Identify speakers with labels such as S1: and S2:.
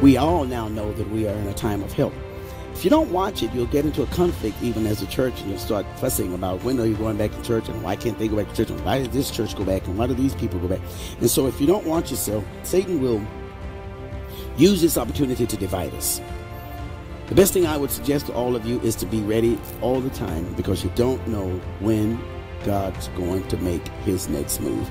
S1: we all now know that we are in a time of help. If you don't watch it, you'll get into a conflict even as a church, and you'll start fussing about when are you going back to church, and why can't they go back to church, and why did this church go back, and why do these people go back? And so, if you don't watch yourself, Satan will use this opportunity to divide us. The best thing I would suggest to all of you is to be ready all the time because you don't know when God's going to make his next move.